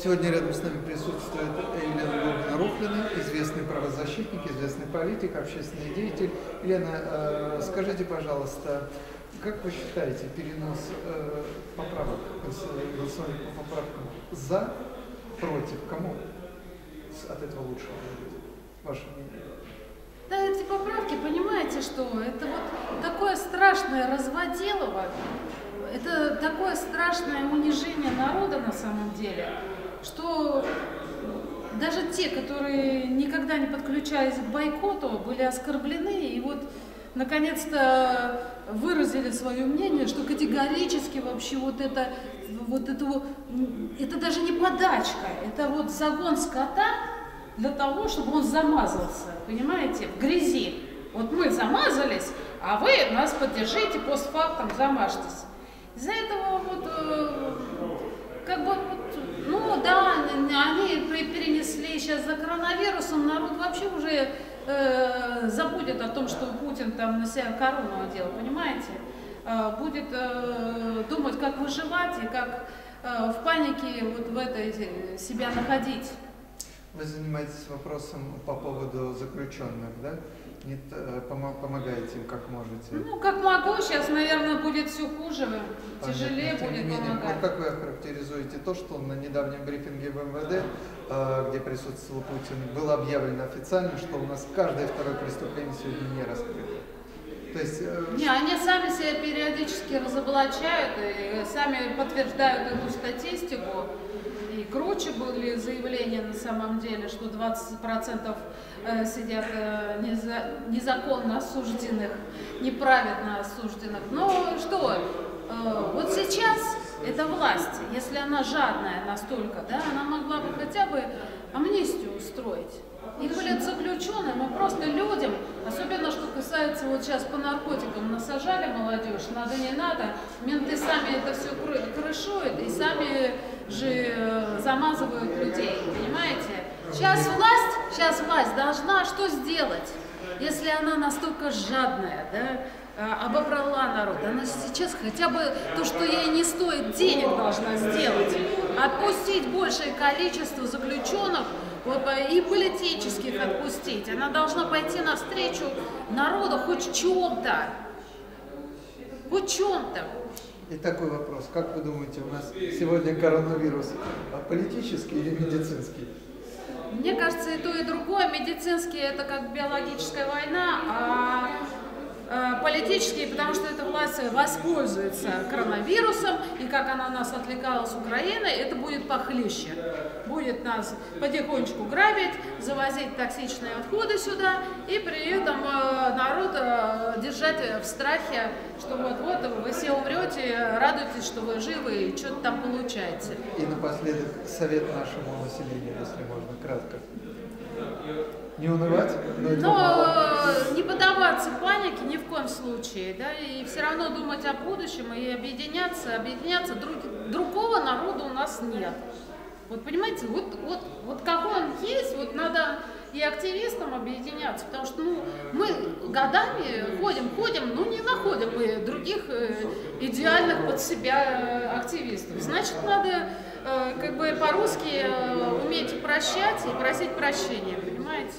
Сегодня рядом с нами присутствует Елена Львовна Руфлина, известный правозащитник, известный политик, общественный деятель. Елена, э, скажите, пожалуйста, как вы считаете, перенос э, поправок, голосования по поправкам за, против, кому от этого лучше будет? Ваше мнение? Да, эти поправки, понимаете, что это вот такое страшное разводилово, это такое страшное унижение народа на самом деле, что даже те, которые никогда не подключались к бойкоту, были оскорблены, и вот наконец-то выразили свое мнение, что категорически вообще вот это, вот это, это даже не подачка, это вот загон скота, для того, чтобы он замазался, понимаете, в грязи. Вот мы замазались, а вы нас поддержите постфактом, замажьтесь. Из-за этого вот, э, как бы, вот, ну да, они перенесли сейчас за коронавирусом, народ вообще уже э, забудет о том, что Путин там на себя корону одел, понимаете? Э, будет э, думать, как выживать и как э, в панике вот в этой себя находить. Вы занимаетесь вопросом по поводу заключенных, да? Не, э, помогаете им как можете? Ну, как могу, сейчас, наверное, будет все хуже, Понятно. тяжелее Тем будет менее, помогать. Вот как вы охарактеризуете то, что на недавнем брифинге в МВД, э, где присутствовал Путин, было объявлено официально, что у нас каждое второе преступление сегодня не раскрыто? То есть, э, не, они сами себя периодически разоблачают и сами подтверждают эту статистику и круче были заявления на самом деле, что 20% э, сидят э, незаконно осужденных, неправедно осужденных. Но что, э, вот сейчас эта власть, если она жадная настолько, да, она могла бы хотя бы амнистию устроить. Их, блин, заключенным и просто людям, особенно что касается вот сейчас по наркотикам, насажали молодежь, надо, не надо, менты сами это все крышуют и сами же э, замазывают людей, понимаете? Сейчас власть, сейчас власть должна что сделать, если она настолько жадная, да, обобрала народ. Она сейчас хотя бы то, что ей не стоит денег, должна сделать. Отпустить большее количество заключенных и политических отпустить. Она должна пойти навстречу народу хоть чем-то. Хоть чем-то. И такой вопрос. Как вы думаете, у нас сегодня коронавирус политический или медицинский? Мне кажется, и то, и другое. Медицинский – это как биологическая война, а Э, политические, потому что эта власть воспользуется коронавирусом, и как она нас отвлекала с Украины, это будет похлеще. Будет нас потихонечку грабить, завозить токсичные отходы сюда, и при этом э, народ э, держать в страхе, что вот-вот вы все умрете, радуйтесь, что вы живы и что-то там получаете. И напоследок совет нашему населению, если можно, кратко. Не унывать, но, но не поддаваться панике ни в коем случае, да, и все равно думать о будущем и объединяться, объединяться. Друг, другого народа у нас нет. Вот понимаете, вот, вот, вот какой он есть, вот надо и активистам объединяться, потому что ну, мы годами ходим, ходим, но не находим мы других э, идеальных под себя э, активистов. Значит, надо как бы по-русски уметь прощать и просить прощения, понимаете?